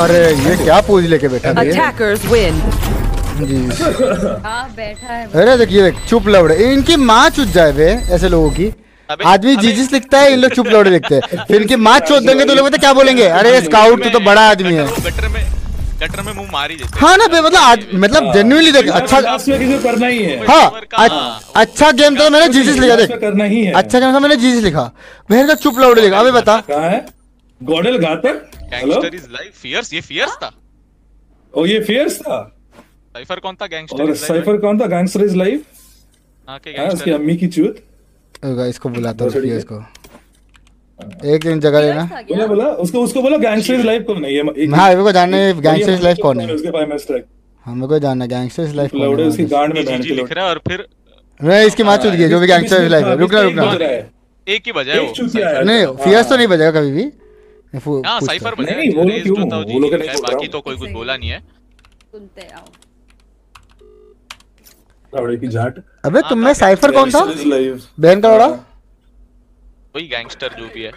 अरे ये क्या पोज लेके बैठा Attackers win. जी। हाँ बैठा है अरे देखिए देख चुप लौड़े इनकी माँ चुप जाए बे ऐसे लोगों की। आदमी अबे- जीजिस लिखता है इन लोग चुप लौड़े लिखते हैं। फिर इनकी माँ चोट देंगे तो लोग पता क्या बोलेंगे? अरे स्काउट तू तो बड़ा आदमी है। गटर में गटर में मुँह मार ही देते हाँ। ना बे मतलब आज मतलब जेन्युइनली देख अच्छा लास्ट किसी को करना ही है। हाँ का- अ- अच्छा गेम था तो मैंने जीजिस लिखा देख। करना ही है। अच्छा गेम था मैंने जीजिस लिखा। बहन का चुप लौड़े लिखा अबे बता। कहाँ है? गॉडल घातक गैंगस्टर इज़ लाइव फियर्स ये फियर्स था ओ ये फियर्स था साइफर कौन था गैंगस्टर और साइफर कौन था गैंगस्टर इज़ लाइव हाँ के हाँ उसकी गैंगस्टर अम्मी की चूत होगा, इसको बुलाता हूँ रुकिए इसको एक दिन जगह लेना बोला बोला उसको उसको बोलो गैंगस्टर इज़ लाइव कौन है ये हाँ मेरे को जानना है गैंगस्टर लाइफ कौन है उसके पास में स्ट्राइक हमें को जानना है गैंगस्टर लाइफ कौन लौड़े उसकी गांड में बहन के लिख रहा है और फिर नहीं इसकी माँ चुत गई जो भी गैंगस्टर इज़ लाइफ है रुकना रुकना बज रहा है। एक ही बजाए वो नहीं हाँ। फियर्स तो नहीं बजेगा कभी भी मैं हाँ साइफर। नहीं, वो लोग क्यों? वो लोग का नहीं बाकी तो कोई कुछ बोला नहीं है। सुनते आओ। लौड़े की झाट। अबे तुम में साइफर कौन था। बहन का वही गैंगस्टर जो भी है।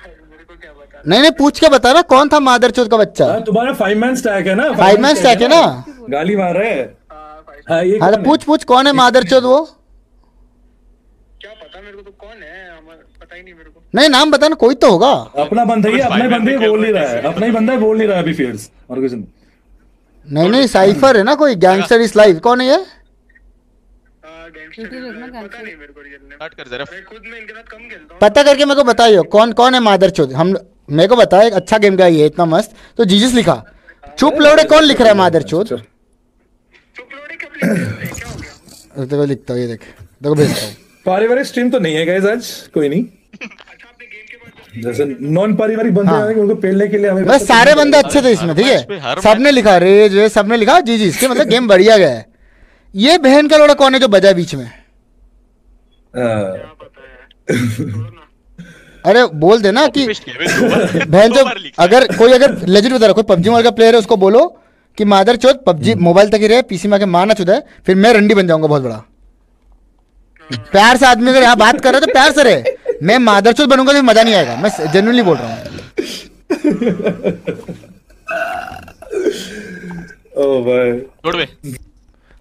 नहीं नहीं पूछ के बता ना कौन था मादर चौथ का बच्चा? हाँ, तुम्हारा फाइव मैन स्टैक है ना? फाइव मैन स्टैक है ना? गाली मार रहे हैं। हाँ ये हाँ? पूछ पूछ कौन है मादर चौथ वो? पता मेरे को तो कौन है? पता ही नहीं मेरे को। नहीं नाम बता ना कोई तो होगा। अपना बंदा ही अपना ही बोल नहीं रहा है। अपना ही बंदा ही बोल नहीं रहा है अभी फियर्स और कुछ नहीं। नहीं नहीं साइफर है ना कोई? गैंगस्टर इस लाइफ कौन है ये? पता नहीं मेरे को रियल नेम स्टार्ट कर जरा। मैं खुद में इनके साथ कम खेलता हूँ। पता करके मेरे को बताइए कौन कौन है मादर चौथ हम मेरे को बताया अच्छा गेम का ये इतना मस्त। तो जीजस लिखा। चुप लौड़े कौन लिख रहा है मादर देखो लिखता हूँ? ये देख। देखो भेजता हूँ। पारिवारिक स्ट्रीम तो नहीं है गाइस आज। कोई नहीं। अच्छा जैसे नॉन पारिवारिक बंदे हाँ। आएँगे उनको पेलने के लिए हमें बस सारे बंदे अच्छे थे इसमें ठीक है? सबने लिखा रेज वेज सबने लिखा जी जी इसके मतलब गेम बढ़िया गया है। ये बहन का लोड़ा कौन है जो बजा बीच में? हाँ। अरे बोल देना कि बहन जो है। अगर कोई अगर लेजेंड बता रहा कोई पबजी मोबाइल का प्लेयर है उसको बोलो कि मादर चौथ पबजी मोबाइल तक ही रहे पीसी में आके मारना चुदा है फिर मैं रंडी बन जाऊँगा बहुत बड़ा। प्यार से आदमी अगर यहाँ बात कर रहे है तो प्यार से रहे। मैं मादर चौथ बनूँगा तो मज़ा नहीं आएगा। मैं जेन्युइनली बोल रहा हूँ। ओ भाई।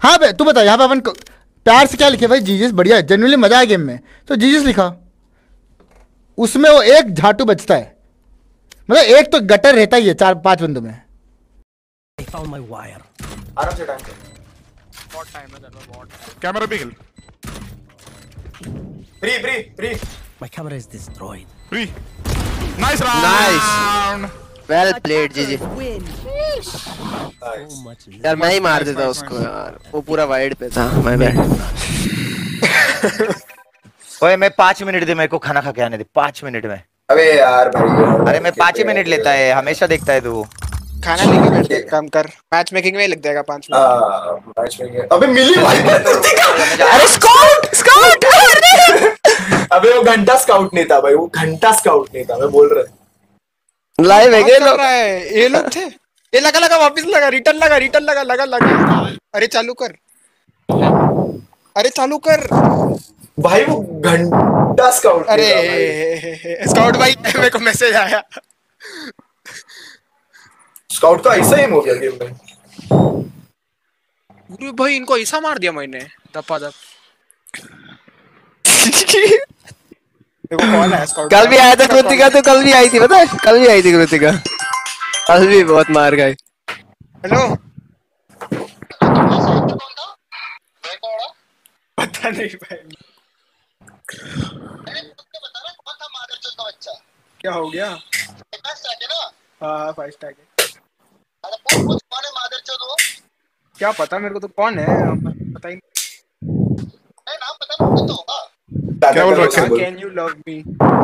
हाँ तू बता यहाँ पे अपन प्यार से क्या लिखे? भाई जीजस बढ़िया है। जेन्युइनली मज़ा है गेम में। तो जीजस लिखा उसमें वो एक झाटू बचता है। मतलब एक तो गटर रहता ही है चार पाँच बंदों में। कैमरा भी हिल free free free free nice round well played G G Win. यार मैं ही मार देता उसको यार। वो पूरा वाइड पे था मैं बैठ ओए मैं पाँच मिनट दे मेरे को खाना खा के आने दे। पाँच मिनट में। अबे यार भाई अरे मैं पाँच ही? मिनट लेता है हमेशा देखता है तू। खाना लेके बैठ जा काम कर। मैच मेकिंग में लग जाएगा पाँच मिनट। हाँ, मैच अबे मिली भाई। अरे स्काउट स्काउट अबे वो घंटा स्काउट नहीं था भाई वो घंटा स्काउट नहीं था मैं बोल रहा लाइव है ये लोग? ये लोग थे? ये लगा लगा वापस लगा रिटर्न लगा रिटर्न लगा लगा लगा। अरे चालू कर। अरे चालू कर। भाई वो घंटा स्काउट अरे। स्काउट भाई। मेरे को मैसेज आया। स्काउट तो ऐसा ही हो गया गेम में। अरे भाई इनको ऐसा मार दिया मैंने। दपा दप देखो कौन है स्काउट कल भी आया था कृतिका तो कल भी आई थी पता है? कल भी आई थी कृतिका। कल भी बहुत मार गई हेलो? पता नहीं भाई। क्या हो गया? हाँ फाइव स्टार है। क्या पता मेरे को तो कौन है? पता ही क्या बोल रहा है क्या बोल कैन यू लव मी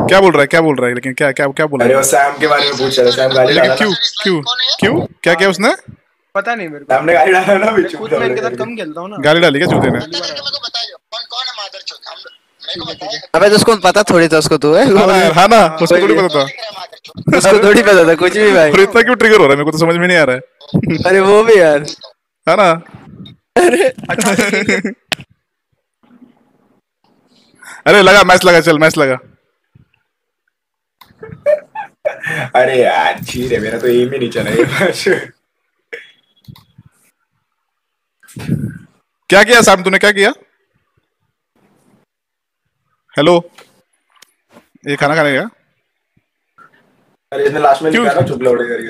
क्या बोल रहा है क्या बोल रहा है लेकिन क्या क्या क्या बोल अरे रहा वो सैम के बारे में पूछ रहा था सैम गाली डाला लेकिन क्यों क्यों क्यों क्या क्या उसने पता नहीं मेरे को सैम ने गाली डाला ना भी मैं खुद मैं इनके साथ कम खेलता हूँ ना गाली डाली क्या चूते ने अबे तो उसको पता थोड़ी था उसको तू है हाँ ना, हाँ ना उसको थोड़ी पता था उसको थोड़ी पता था कुछ भी भाई इतना क्यों ट्रिगर हो रहा है मेरे को तो समझ में नहीं आ रहा है अरे वो भी यार है ना अरे अरे लगा मैच लगा चल मैच लगा। अरे यार चीर है मेरा तो एम ही नहीं चला ये मैच क्या किया साहब तूने क्या किया? हेलो ये खाना खाने गया? अरे इसने लास्ट में निकाला चुप लौड़े करके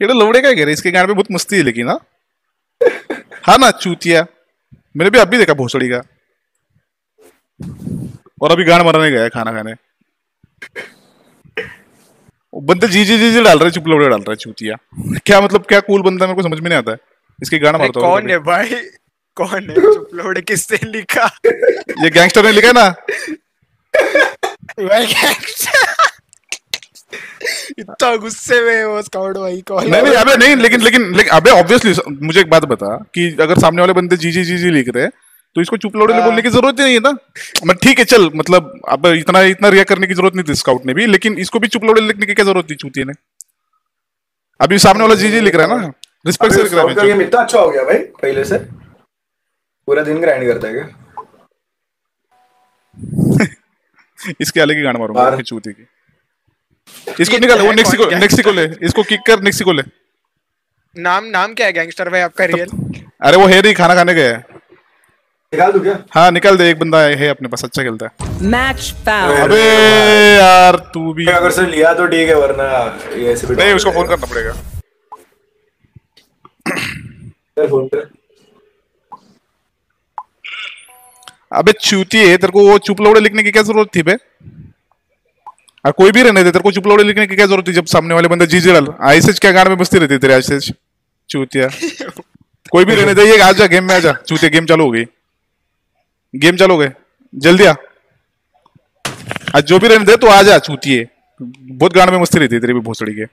ये तो लौड़े का कह रहे इसके गाने पे बहुत मस्ती है लेकिन ना हाँ ना चूतिया। मैंने भी अभी देखा भोसड़ी का। और अभी गाना मराने गया है खाना खाने। बंदे जी जी जी जी डाल रहे चुप लौड़े डाल रहे चूतिया। क्या मतलब क्या कूल बंदा मेरे को समझ में नहीं आता है। इसके गाना मारता कौन है भाई? कौन है? चुप लोड़े किसने लिखा? ये गैंगस्टर ने लिखा है ना? भाई गैंगस्टर इतना गुस्से में वो स्काउट भाई कौन नहीं नहीं अबे नहीं लेकिन लेकिन लेकिन अबे ऑब्वियसली मुझे एक बात बता कि अगर सामने वाले बंदे जी जी जी जी लिख रहे हैं तो इसको चुप लौड़े बोलने की ज़रूरत ही नहीं है ना? मैं ठीक है चल मतलब अब इतना इतना रिया करने की ज़रूरत नहीं थी स्काउट ने भी लेकिन इसको भी चुप लौड़े लिखने की क्या ज़रूरत थी चूतिए ने? अभी सामने वाला जी जी लिख रहा है ना? रिस्पेक्ट से लिख रहा है गेम इतना अच्छा हो गया भाई पहले से। पूरा दिन ग्राइंड करता है क्या? इसके अलग ही गाना मारूँगा चूती की। इसको निकाल वो नेक्स्ट को नेक्स्ट को ले इसको किक कर नेक्स्ट को ले। नाम नाम क्या है गैंगस्टर भाई आपका रियल अरे वो है नहीं खाना खाने गया है। निकाल दूँ क्या? हाँ निकाल दे एक बंदा है अपने पास अच्छा खेलता है। Match found. अबे यार तू भी अगर से लिया तो ठीक है वरना ये ऐसे भी नहीं उसको फ़ोन करना पड़ेगा। कर फ़ोन कर। अबे चूती है तेरे को वो चुप लौड़े लिखने की क्या ज़रूरत थी बे? आ, कोई भी रहने दे तेरे को चुप लौड़े लिखने की क्या ज़रूरत थी जब सामने वाले बंदे जी जी डाल आईसेज क्या गाने में बसती रहती तेरे आईसेज चूतिया। कोई भी रहने दे ये आ जा गेम में आ जा चूतिया गेम चालू हो गई। गेम चलोगे? जल्दी आ। आज जो भी रहने दे तो आ जा चूतिए। बहुत गाने में मस्ती रहती है तेरी भी भोसड़ी के।